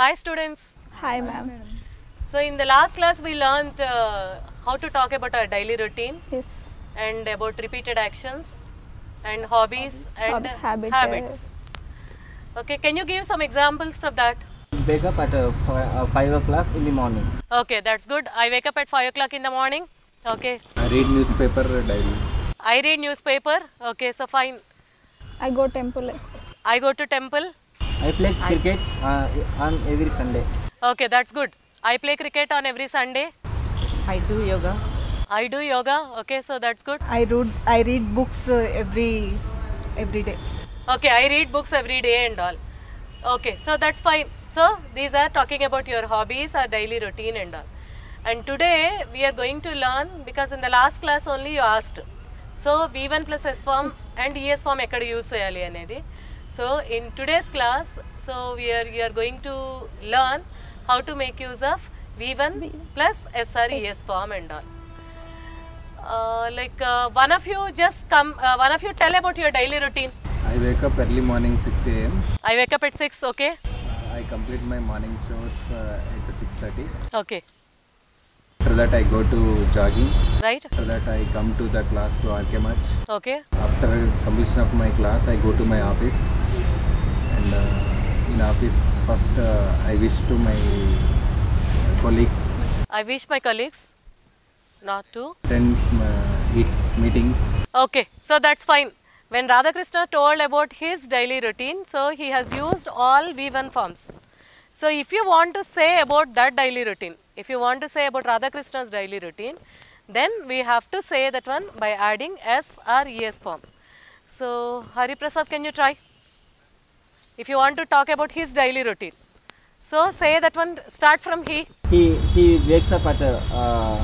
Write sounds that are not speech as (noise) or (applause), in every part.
Hi students. Hi, ma'am. So in the last class we learned uh, how to talk about our daily routine Yes. and about repeated actions and hobbies and Hab- habit, habits. Okay, can you give some examples from that? wake up at uh, uh, 5 o'clock in the morning. Okay, that's good. I wake up at 5 o'clock in the morning. Okay. I read newspaper daily. I read newspaper. Okay, so fine. I go temple. I go to temple. I play cricket on every Sunday okay that's good I play cricket on every Sunday I do yoga I do yoga okay so that's good I rude I read books every every day okay I read books every day and all okay so that's fine so these are talking about your hobbies or daily routine and all and today we are going to learn because in the last class only you asked so we one plus S form and ES form ఎక్కడ use చేయాలి అనేది. So in today's class, so we are, we are going to learn how to make use of V1 plus SRES form and all. Uh, like uh, one of you just come, uh, one of you tell about your daily routine. I wake up early morning 6 a.m. I wake up at 6, okay. Uh, I complete my morning chores uh, at 6.30. Okay. After that I go to jogging. Right. After that I come to the class to RK Math. Okay. After completion of my class I go to my office. Office, first uh, I wish to my colleagues, I wish my colleagues not to. friends, uh, meetings. Okay, so that's fine. When Radhakrishna told about his daily routine, so he has used all V1 forms. So if you want to say about that daily routine, if you want to say about Radhakrishna's daily routine, then we have to say that one by adding S or ES form. So Hari Prasad, can you try? If you want to talk about his daily routine. So say that one, start from he. He he wakes up at uh,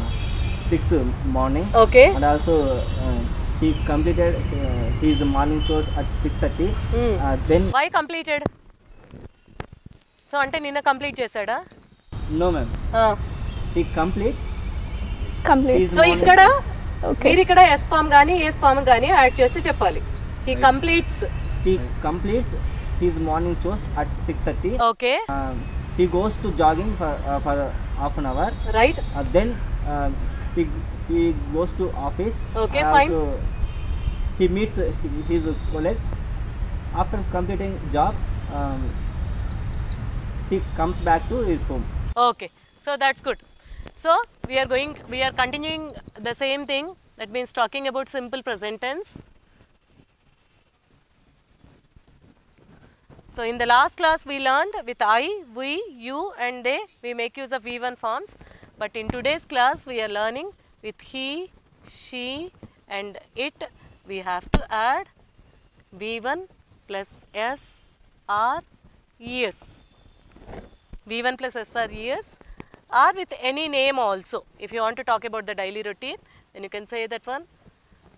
6 morning Okay. and also uh, he completed uh, his morning chores at 6.30. Hmm. Uh, then, why completed so అంటే నిన్న complete చేశాడా no ma'am, he complete Complete. his so ఇక్కడ Okay. మీరు ఇక్కడ yes form కానీ ఏస్ form కానీ add చేసి చెప్పాలి ఈ completes he completes his morning chores at 6.30. Okay. Uh, he goes to jogging for, uh, for half an hour. Right. Uh, then uh, he, he goes to office. Okay, uh, fine. So he meets uh, his colleagues. After completing job, um, he comes back to his home. Okay, so that's good. So we are going, we are continuing the same thing. That means talking about simple present tense. So in the last class we learned with I, we, you and they we make use of V1 forms. But in today's class we are learning with he, she and it we have to add V1 plus S or ES. V1 plus S or ES or with any name also. If you want to talk about the daily routine then you can say that one.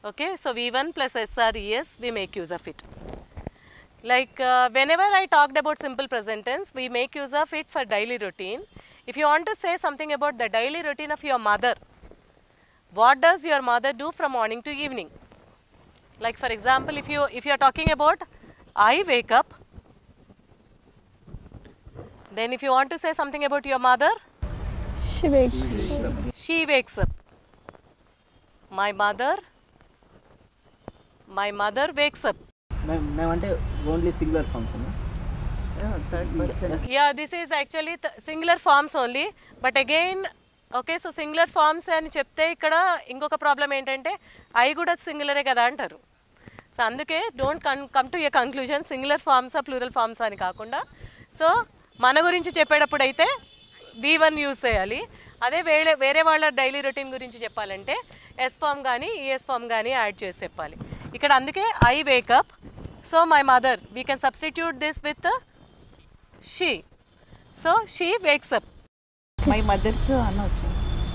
Okay, so V1 plus S or ES we make use of it. Like uh, whenever I talked about simple present tense, we make use of it for daily routine. If you want to say something about the daily routine of your mother, what does your mother do from morning to evening? Like for example, if you if you are talking about I wake up, then if you want to say something about your mother, She wakes. up. she wakes up. My mother, my mother wakes up. మేమంటే only singular. Yeah, this is actually th- singular forms only. But again, okay so singular forms అని చెప్తే ఇక్కడ ఇంకొక problem ఏంటంటే I కూడా సింగులరే కదా అంటారు. So అందుకే don't can come to a conclusion singular ఫార్మ్సా plural forms అని కాకుండా సో మన గురించి చెప్పేటప్పుడు అయితే వి వన్ యూస్ చేయాలి. అదే వేరే వేరే వాళ్ళ డైలీ రొటీన్ గురించి చెప్పాలంటే ఎస్ ఫామ్ కానీ ఈఎస్ ఫామ్ కానీ యాడ్ చేసి చెప్పాలి. ఇక్కడ అందుకే I wake up so my mother we can substitute this with she so she wakes up My mother's అనొచ్చు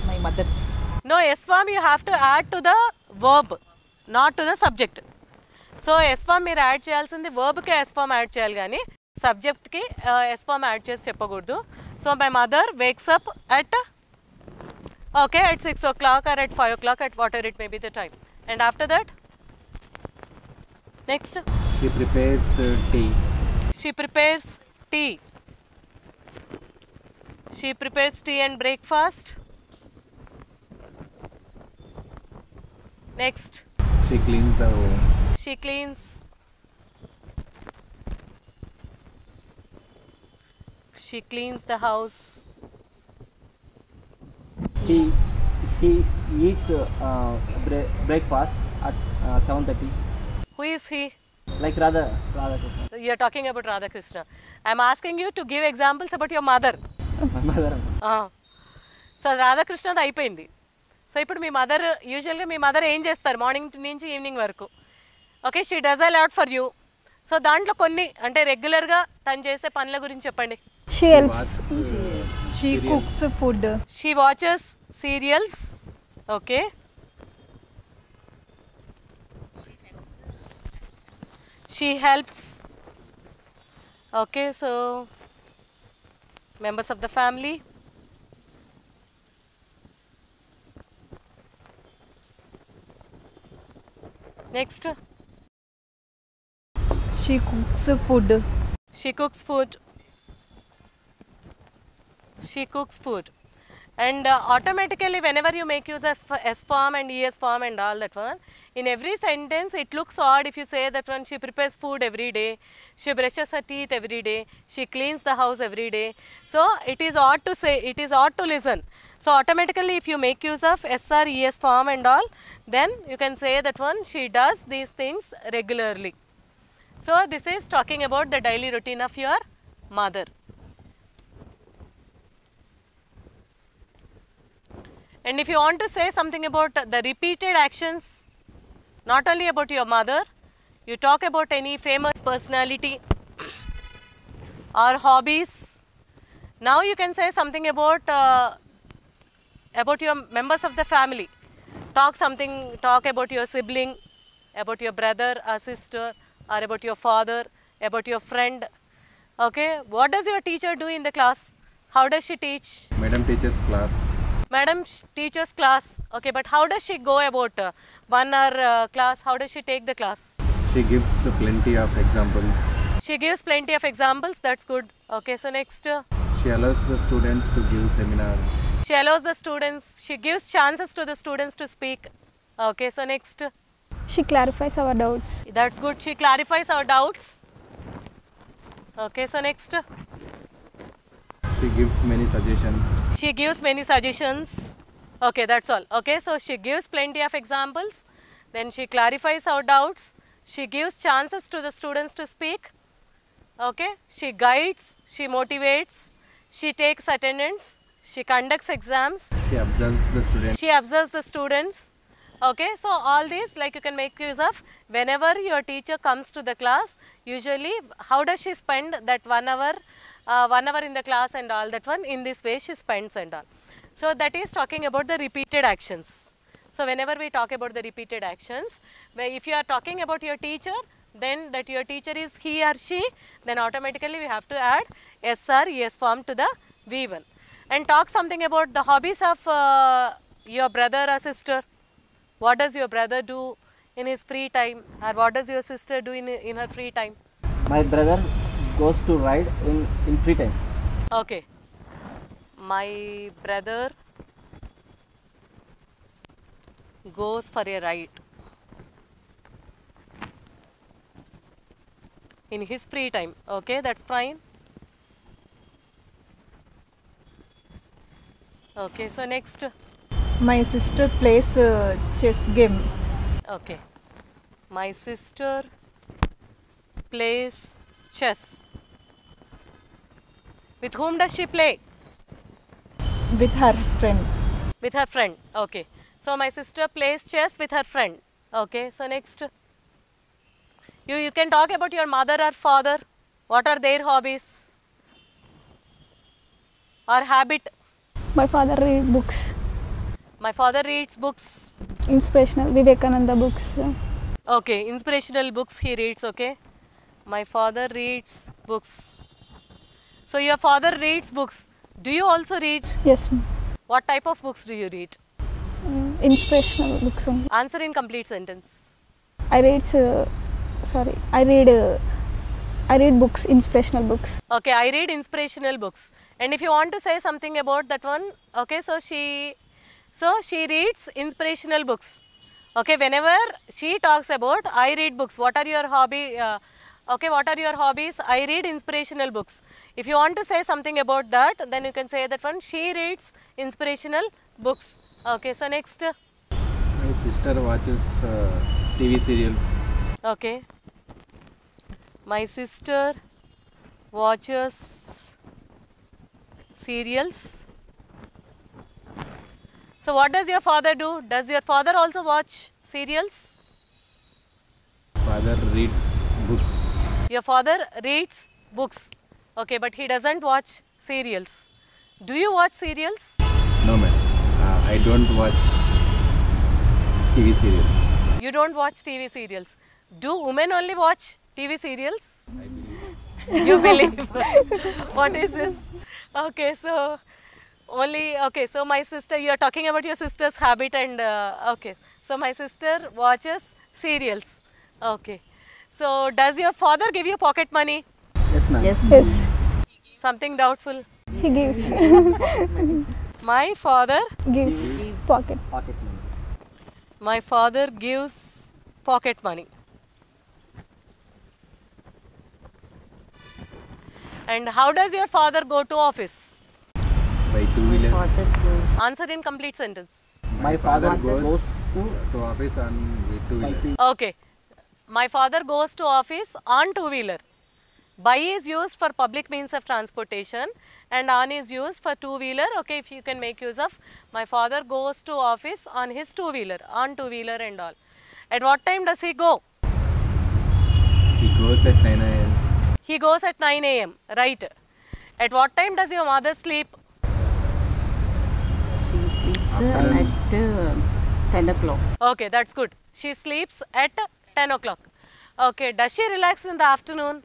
my mother's No, S form you have to add to the verb, not to the subject. So S form మీరు add చేయాల్సింది వర్బ్కి yes form add చేయాలి కానీ సబ్జెక్ట్కి yes form add చేసి చెప్పకూడదు. So my mother wakes up at okay at six o'clock or at five o'clock at whatever it may be the time and after that next She prepares uh, tea. She prepares tea. She prepares tea and breakfast. Next. She cleans the room. She cleans. She cleans the house. He, he eats uh, uh, breakfast at uh, 7.30. Who is he? Like Radha Radha Krishna. So you are talking about Radha Krishna. I am asking you to give examples about your mother. My mother. So రాధాకృష్ణది అయిపోయింది so ఇప్పుడు మీ mother యూజువల్గా మీ mother ఏం చేస్తారు morning నుంచి evening వరకు okay she does a lot for you so దాంట్లో కొన్ని అంటే రెగ్యులర్గా తను చేసే పనుల గురించి చెప్పండి She helps. Watch, uh, She cooks food. She watches serials okay she helps. Okay so members of the family. Next. She cooks food. She cooks food. She cooks food and uh, automatically whenever you make use of s form and es form and all that one in every sentence it looks odd if you say that one she prepares food every day she brushes her teeth every day she cleans the house every day. So it is odd to say it is odd to listen. So automatically if you make use of s or es form and all then you can say that one she does these things regularly. So this is talking about the daily routine of your mother. And if you want to say something about the repeated actions, not only about your mother, you talk about any famous personality or hobbies. Now you can say something about uh, about your members of the family. Talk something, talk about your sibling, about your brother or sister, or about your father, about your friend. Okay, what does your teacher do in the class? How does she teach? Madam teaches class. Madam sh- teaches class. Okay, but how does she go about uh, one hour uh, class? How does she take the class? She gives plenty of examples. She gives plenty of examples. That's good. Okay, so next. uh, She allows the students to give seminar. she allows the students, she gives chances to the students to speak. Okay, so next. She clarifies our doubts. That's good. She clarifies our doubts. Okay, so next. She gives many suggestions. She gives many suggestions. Okay, that's all. Okay, so she gives plenty of examples. Then she clarifies our doubts. She gives chances to the students to speak. Okay, she guides, she motivates, she takes attendance, she conducts exams, She observes the students. she observes the students okay so all these like you can make use of. Whenever your teacher comes to the class usually how does she spend that one hour uh, one hour in the class and all that one? In this way she spends and all. So that is talking about the repeated actions. So whenever we talk about the repeated actions if you are talking about your teacher then that your teacher is he or she then automatically we have to add s or es form to the v1 and talk something about the hobbies of uh, your brother or sister what does your brother do in his free time? Or what does your sister do in, in her free time? My brother goes to ride in, in free time. okay. My brother goes for a ride in his free time. Okay that's fine. Okay so next My sister plays uh, chess game. Okay. My sister plays chess. With whom does she play? with her friend. With her friend. Okay. So my sister plays chess with her friend. Okay. So next. You you can talk about your mother or father. What are their hobbies? Or habit? My father read books, My father reads books. inspirational Vivekananda books. Okay, inspirational books he reads, okay? My father reads books. So your father reads books. Do you also read? Yes. What type of books do you read? Mm, inspirational books. only. Answer in complete sentence. I read. Uh, sorry, I read. Uh, I read books, inspirational books. Okay, I read inspirational books. And if you want to say something about that one, okay, so she, so she reads inspirational books. Okay, whenever she talks about I read books, what are your hobby? Uh, okay, what are your hobbies? I read inspirational books. If you want to say something about that, then you can say that one. She reads inspirational books. Okay, so next. My sister watches uh, TV serials. Okay. My sister watches serials. So, what does your father do? Does your father also watch serials? Father reads books. Your father reads books. Okay, but he doesn't watch serials. Do you watch serials? No ma'am, uh, I don't watch TV serials. You don't watch TV serials. Do women only watch TV serials? you believe? (laughs) what is this? Okay, so only okay. So my sister, you are talking about your sister's habit, and uh, okay. So my sister watches serials. Okay. So does your father give you pocket money? Yes, ma'am. Yes. Yes, Something doubtful. he gives. (laughs) My father, gives pocket. Pocket money. my father gives pocket money. And how does your father go to office? By two wheeler. Answer in complete sentence. My father goes, goes to to office on two wheeler. Okay. My father goes to office on two wheeler. By is used for public means of transportation and on is used for two wheeler. Okay, if you can make use of my father goes to office on his two wheeler, on two wheeler and all. At what time does he go? He goes at 9 a.m. He goes at 9 a.m. Right. At what time does your mother sleep? At uh, 10 o'clock. Okay, that's good. She sleeps at 10 o'clock. Okay, does she relax in the afternoon?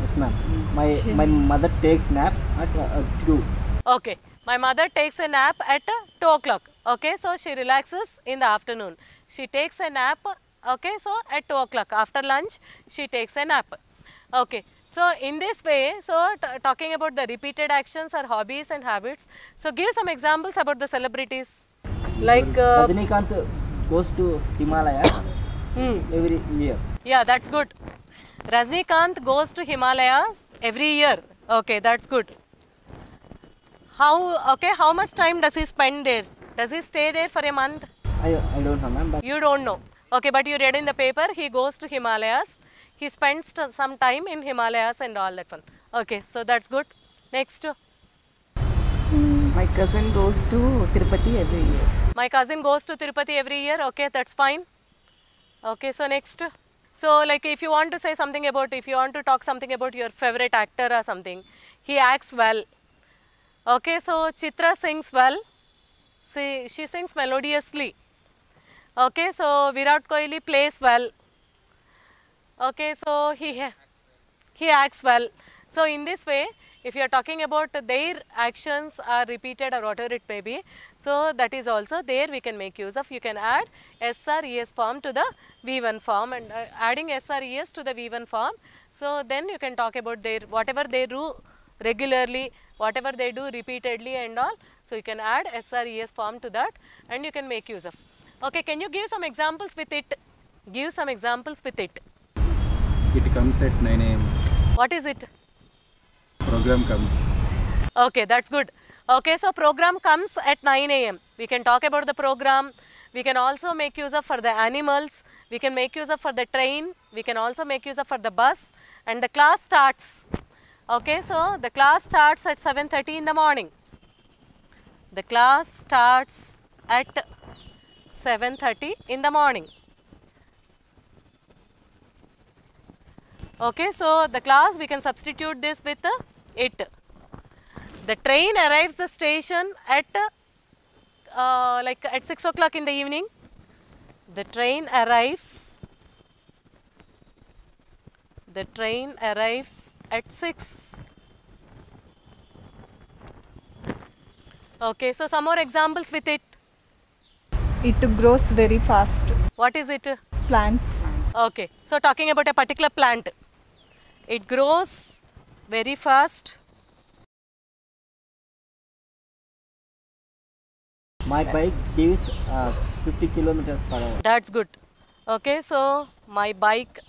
Yes, ma'am. My my mother takes nap at uh, uh, two. Okay, my mother takes a nap at uh, 2 o'clock. Okay, so she relaxes in the afternoon. She takes a nap, okay, so at 2 o'clock. After lunch, she takes a nap. Okay, so in this way, so talking about the repeated actions or hobbies and habits. So give some examples about the celebrities. Like, uh, Rajinikanth goes to Himalaya hmm. every year. Yeah, that's good. Rajinikanth goes to Himalayas every year. Okay, that's good. How okay? How much time does he spend there? Does he stay there for a month? I, I don't know, ma'am, You don't know. Okay, but you read in the paper he goes to Himalayas. He spends some time in Himalayas and all that fun. Okay, so that's good. Next, My cousin goes to Tirupati every year. my cousin goes to Tirupati every year. Okay, that's fine. Okay, so next. So, like if you want to say something about, if you want to talk something about your favorite actor or something, he acts well. Okay, so Chitra sings well. She, she sings melodiously. Okay, so Virat Kohli plays well. Okay, so he he acts well. So in this way, if you are talking about their actions are repeated or whatever it may be, so that is also there we can make use of. You can add SRES form to the V1 form and uh, adding SRES to the V1 form. So then you can talk about their whatever they do regularly, whatever they do repeatedly and all. So you can add SRES form to that and you can make use of. Okay, can you give some examples with it? Give some examples with it. It comes at 9 a.m. What is it? Program comes. Okay, that's good. Okay, so program comes at 9 a.m. We can talk about the program. We can also make use of for the animals. We can make use of for the train. We can also make use of for the bus. And the class starts. Okay, so the class starts at 7.30 in the morning. The class starts at 7.30 in the morning. Okay, so the class we can substitute this with uh, it. The train arrives the station at uh, like at 6 o'clock in the evening. The train arrives. The train arrives at 6. Okay, so some more examples with it. It grows very fast. What is it? Plants. Okay, so talking about a particular plant, it grows very fast. My bike gives uh, 50 kilometers per hour. That's good. Okay, so my bike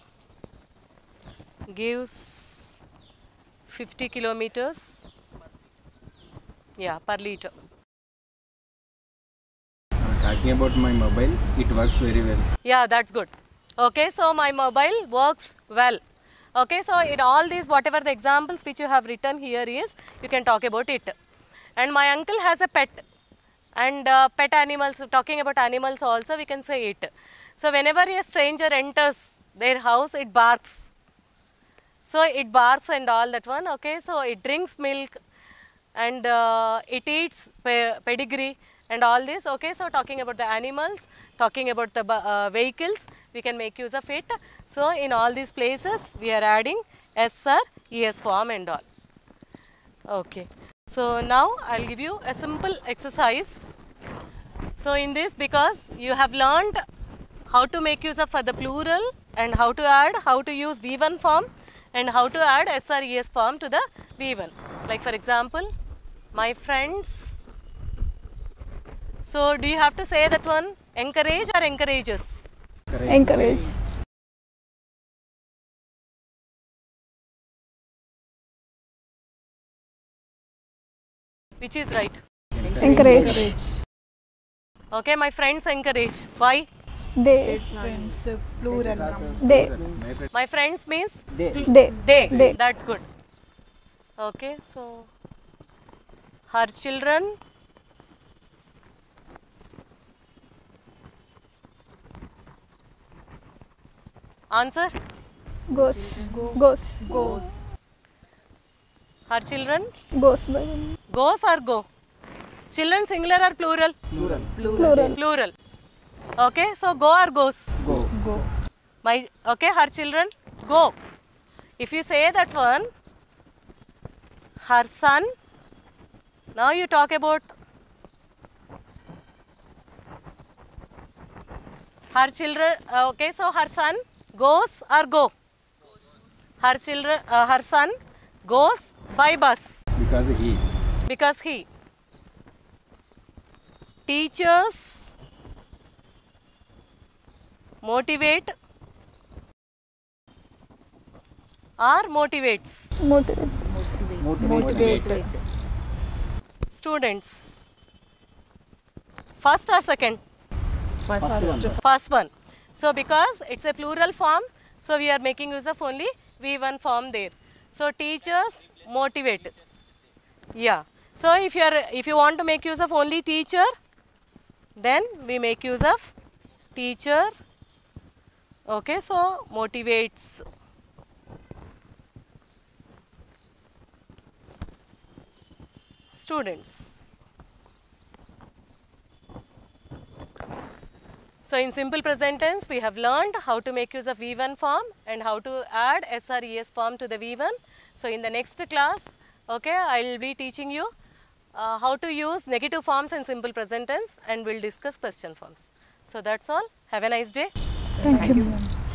gives 50 kilometers. Yeah, per liter. Talking about my mobile, it works very well. Yeah, that's good. Okay, so my mobile works well. Okay, so in all these, whatever the examples which you have written here is, you can talk about it. And my uncle has a pet, and uh, pet animals, talking about animals also, we can say it. So whenever a stranger enters their house, it barks. So it barks and all that one, okay, so it drinks milk and uh, it eats pe- pedigree and all this, okay, so talking about the animals, talking about the uh, vehicles, we can make use of it. So in all these places, we are adding S or ES form and all. Okay. So now I'll give you a simple exercise. So in this, because you have learned how to make use of for the plural and how to add, how to use V1 form and how to add S ES form to the V1. Like for example, my friends. So do you have to say that one? Encourage or encourages? Encourage. Which is right? Encourage. encourage. Okay, my friends encourage. Why? They. Friends, uh, plural noun. They. My friends means They, They. they. They. That's good. Okay, so her children answer Goes. Goes. Goes. her children Goes by goes or go children singular or plural plural. Plural. plural okay so go or goes Go. Go. my okay her children go if you say that one her son now you talk about her children uh, okay so her son goes or go her children uh, her son goes by bus Because he. because he teachers motivate or motivates Motivates. Motivated. Students? First or second? First. first one. So because it's a plural form so we are making use of only v1 form there. So teachers motivate. Yeah. So if you are if you want to make use of only teacher then we make use of teacher. Okay so motivates students So in simple present tense, we have learned how to make use of V1 form and how to add SRES form to the V1. So in the next class, okay, I will be teaching you uh, how to use negative forms in simple present tense and we'll discuss question forms. So that's all. Have a nice day. Thank you.